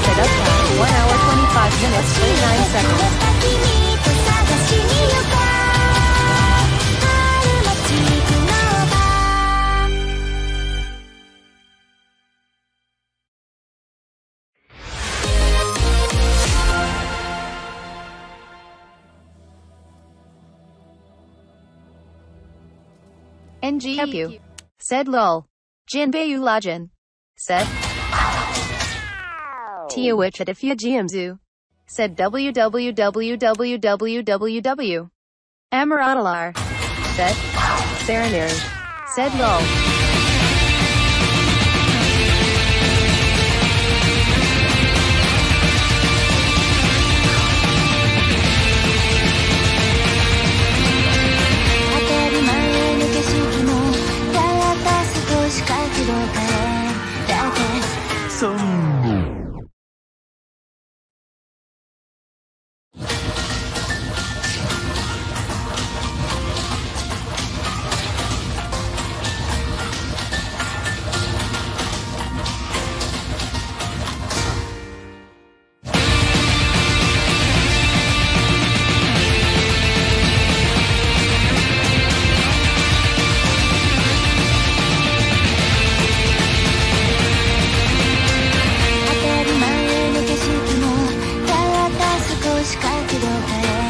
Set up time 1 hour 25 minutes 39 seconds. NG help you. Said lol. Jinbeiulajin. Said. Tia which at Said www. Amaradalar. Said. Serenary. Said lol. hands.